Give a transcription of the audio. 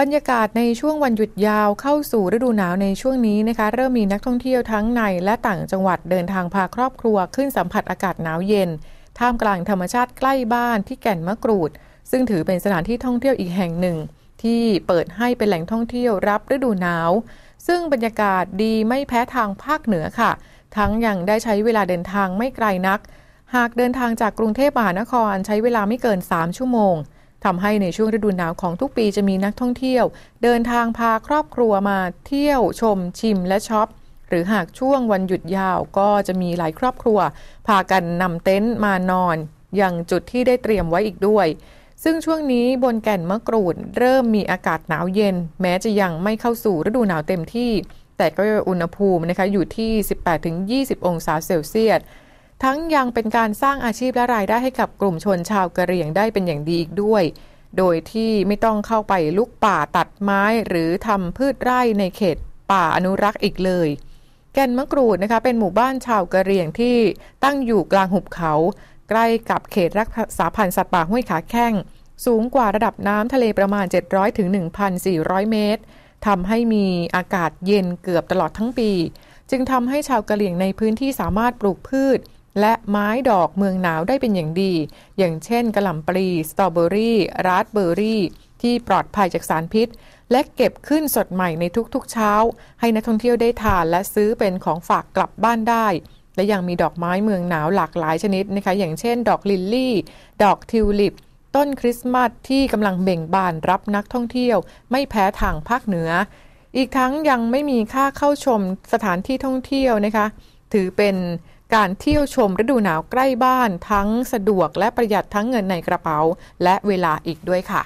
บรรยากาศในช่วงวันหยุดยาวเข้าสู่ฤดูหนาวในช่วงนี้นะคะ เริ่มมีนักท่องเที่ยวทั้งในและต่างจังหวัดเดินทางพาครอบครัวขึ้นสัมผัสอากาศหนาวเย็น ท่ามกลางธรรมชาติใกล้บ้านที่แก่นมะกรูด ซึ่งถือเป็นสถานที่ท่องเที่ยวอีกแห่งหนึ่ง ที่เปิดให้เป็นแหล่งท่องเที่ยวรับฤดูหนาว ซึ่งบรรยากาศดีไม่แพ้ทางภาคเหนือค่ะ ทั้งยังได้ใช้เวลาเดินทางไม่ไกลนัก หากเดินทางจากกรุงเทพมหานครใช้เวลาไม่เกิน 3 ชั่วโมง ทำให้ในช่วงฤดูหนาวของทุกปีจะมีนักท่องเที่ยว เดินทางพาครอบครัวมาเที่ยวชมชิมและช็อป หรือหากช่วงวันหยุดยาวก็จะมีหลายครอบครัว พากันนำเต็นท์มานอน อย่างจุดที่ได้เตรียมไว้อีกด้วยซึ่งช่วงนี้บนแก่นมะกรูดเริ่มมีอากาศหนาวเย็น แม้จะยังไม่เข้าสู่ฤดูหนาวเต็มที่ แต่ก็อุณหภูมินะคะอยู่ที่ 18-20 องศาเซลเซียส ทั้งยังเป็นการสร้างอาชีพและรายได้ให้กับกลุ่มชนชาวกะเหรี่ยงได้เป็นอย่างดีอีกด้วย โดยที่ไม่ต้องเข้าไปลุกป่าตัดไม้หรือทำพืชไร่ในเขตป่าอนุรักษ์อีกเลย แก่นมะกรูดนะคะเป็นหมู่บ้านชาวกะเหรี่ยงที่ตั้งอยู่กลางหุบเขา ใกล้กับเขตรักษาพันธุ์สัตว์ป่าห้วยขาแข้ง สูงกว่าระดับน้ำทะเลประมาณ 700ถึง1,400 เมตรทำให้มีอากาศเย็นเกือบตลอดทั้งปี จึงทำให้ชาวกะเหรี่ยงในพื้นที่สามารถปลูกพืช และไม้ดอกเมืองหนาวได้เป็นอย่างดี อย่างเช่นกะหล่ำปลีสตรอเบอรี่ราสเบอรี่ ที่ปลอดภัยจากสารพิษ และเก็บกันสดใหม่ในทุกๆเช้า ให้นักท่องเที่ยวได้ทานและซื้อเป็นของฝากกลับบ้านได้ และยังมีดอกไม้เมืองหนาวหลากหลายชนิดนะคะ อย่างเช่น ดอกลิลลี่ ดอกทิวลิป ต้นคริสต์มาสที่กำลังเบ่งบานรับนักท่องเที่ยว ไม่แพ้ทางภาคเหนือ อีกทั้งยังไม่มีค่าเข้าชมสถานที่ท่องเที่ยวนะคะ ถือเป็น การเที่ยวชมฤดูหนาวใกล้บ้านทั้งสะดวกและประหยัดทั้งเงินในกระเป๋า และเวลาอีกด้วยค่ะ